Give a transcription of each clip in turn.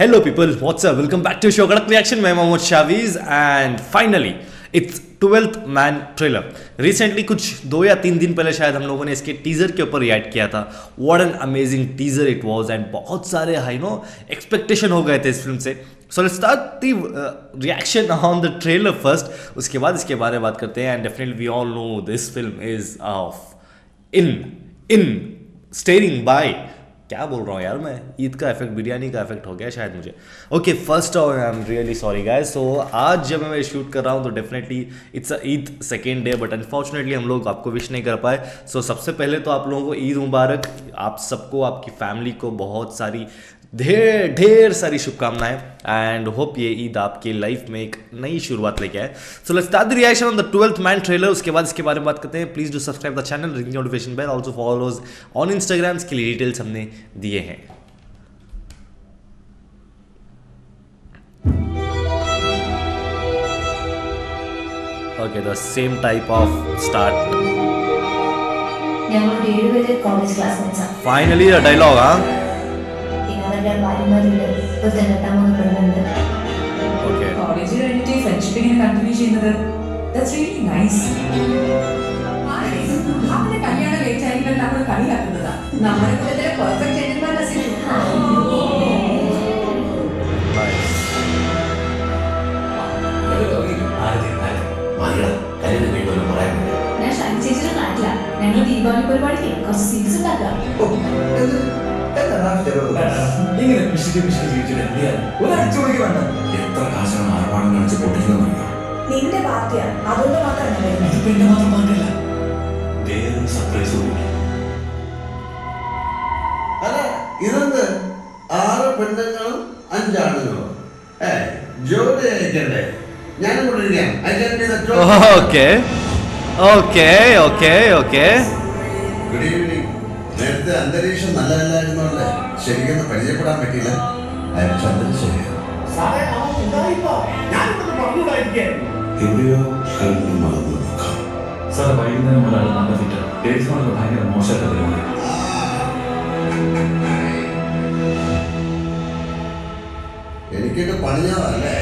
Hello, people. What's? Welcome back to Show. Kadak Reaction. मैं Mohammad Shaviz and finally it's twelfth man trailer recently कुछ दो या तीन दिन पहले शायद हम लोगों ने इसके टीजर के ऊपर रिएक्ट किया था। What an amazing teaser it was and बहुत सारे हाई नो एक्सपेक्टेशन हो गए थे इस फ़िल्म से। So let's start the reaction on the trailer first उसके बाद इसके बारे में बात करते हैं। And definitely we all know this film is of in in starring by क्या बोल रहा हूँ यार मैं? ईद का इफ़ेक्ट बिरयानी का इफ़ेक्ट हो गया शायद मुझे। Okay first of I am really sorry guy so आज जब मैं शूट कर रहा हूँ तो definitely it's a Eid second day but unfortunately हम लोग आपको विश नहीं कर पाए। सो so, सबसे पहले तो आप लोगों को ईद मुबारक। आप सबको आपकी फैमिली को बहुत सारी ढेर ढेर सारी शुभकामनाएँ एंड होप ये ईद आपके लाइफ में एक नई शुरुआत लेके आए। So let's start the reaction on the twelfth man trailer उसके बाद इसके बारे में बात करते हैं। Please do subscribe the channel ring notification bell also follows on Instagram के लिए डिटेल्स हमने दिए हैं। Okay the same type of start finally a dialogue huh അവരുടെ ഭാര്യമാരുണ്ട്. ഒരു തെന്നെത്താമൂന്ന് പെണ്ണുണ്ട്. Okay. കോളേജ് കഴിഞ്ഞിട്ട് ഫ്രണ്ട്ഷിപ്പ് ഇങ്ങനെ കണ്ടിന്യൂ ചെയ്യുന്നത്? ദാറ്റ്സ് റിയലി നൈസ് അവന്റെ കല്യാണം ലേറ്റ് ആയിട്ട് നമ്മൾ കളിയാക്കുന്നതാ. നമ്മുടെ കൂട്ടത്തിലെ പെർഫെക്റ്റ് Nice. ഞാൻ ശനി ചേച്ചിയുടെ നാട്ടിലാണ് ഞങ്ങൾ ദീപാവലി പരിപാടിക്ക് കുറച്ച് സീരീസ് ഉണ്ടാക്കാം. ഇങ്ങനെ പിശുക്ക് പിശുക്ക് ജീവിച്ചിട്ട് എന്ത് ചെയ്യാൻ? ഒരു അടിച്ചുപൊളിക്ക് വേണ്ട. എത്ര കാശാണ് ആർപ്പാടം കാണിച്ച് പൊട്ടിക്കുന്നതെന്നറിയോ നിന്റെ പാർട്ടിയാണ് അതുകൊണ്ട് മാത്രം ഞാൻ വരുന്നത്. ഇതിപ്പോ എന്റെ മാത്രം പാർട്ടിയല്ല. വേറൊരു സർപ്രൈസ് അല്ല ഇതെന്ത് ആറ് പെണ്ണുങ്ങളും അഞ്ചാണുങ്ങളും ഏ ജോലി അയക്കണ്ടേ ഞാനും കൊണ്ടിരിക്കാം okay okay okay okay good Okay. നേരത്തെ അന്തരീക്ഷം നല്ലതല്ലായിരുന്നോണ്ട് ശരിക്കൊന്ന് പരിചയപ്പെടാൻ പറ്റിയില്ല. അയാൾ ചന്ദ്രശേഖരൻ എവിടെയോ കണ്ടു മറന്നു നോക്കാം സാർ വൈകുന്നേരം ഒരാൾ നല്ല ഫിറ്റ് ഡേറ്റ്സിനോടൊക്കെ ഭയങ്കര മോശമായിട്ട് പെരുമാറി. എനിക്കിട്ട് പണിഞ്ഞതല്ലേ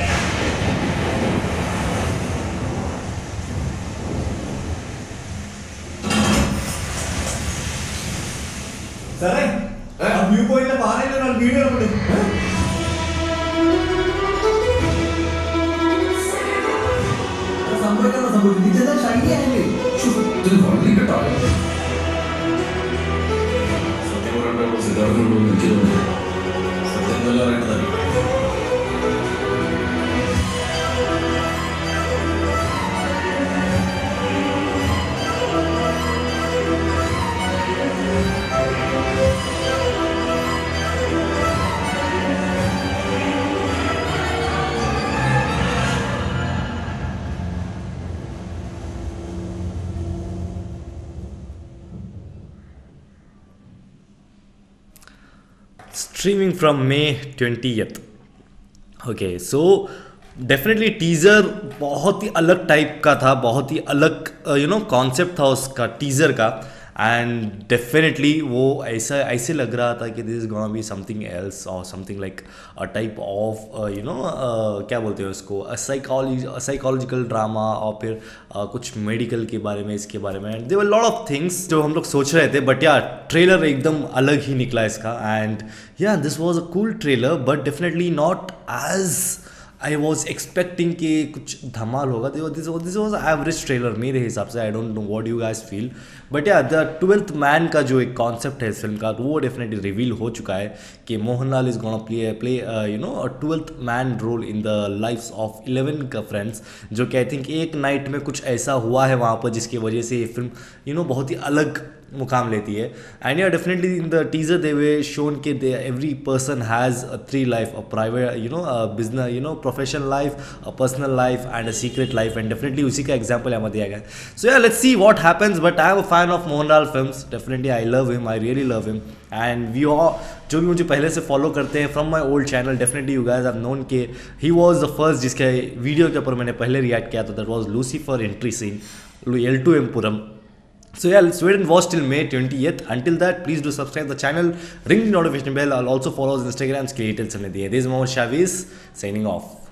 ശ്രദ്ധിക്കട്ടോ സത്യം പറയണ്ടോ സിദ്ധാർത്ഥനുണ്ടോ എന്ന് എനിക്ക് തോന്നുന്നു സത്യം എന്നല്ല അറിയേണ്ടതല്ലേ Streaming from May 20th. Okay, so definitely teaser बहुत ही अलग टाइप का था बहुत ही अलग यू नो कॉन्सेप्ट था उसका टीज़र का एंड डेफिनेटली वो ऐसा ऐसे लग रहा था कि this gonna be something else और something like a type of you know क्या बोलते हैं उसको? साइकोलॉजी साइकोलॉजिकल ड्रामा और फिर uh, कुछ मेडिकल के बारे में इसके बारे में। And there lot of things जो हम लोग सोच रहे थे बट या ट्रेलर एकदम अलग ही निकला इसका। And yeah this was a cool trailer but definitely not as I was expecting कि कुछ धमाल होगा। This this was average trailer मेरे हिसाब से। I don't know what you guys feel but yeah the twelfth man का जो एक कॉन्सेप्ट है इस फ़िल्म का, वो डेफिनेटली रिवील हो चुका है कि Mohanlal is gonna play play you know twelfth man role in the lifes of eleven का फ्रेंड्स जो कि आई थिंक एक नाइट में कुछ ऐसा हुआ है वहाँ पर जिसकी वजह से ये फ़िल्म यू नो बहुत ही अलग मुकाम लेती है. And yeah definitely in the teaser they've shown के they every person has a three life a private you know business you know professional life a personal life and a secret life and definitely उसी का example यहाँ दिया गया so yeah let's see what happens but I am a fan of Mohanlal film definitely I love him I really love him and we all जो भी मुझे पहले से फॉलो करते हैं from my old channel definitely you guys are known के he was the first जिसके video के ऊपर मैंने पहले रिएक्ट किया था that was Lucifer entry scene L two Empuraan So yeah, and watch till May 20th. Until that, please do subscribe the channel, ring the notification bell. I'll also follow us on Instagram, Skeletal Sanidhi. This is Mohammed Shaviz signing off.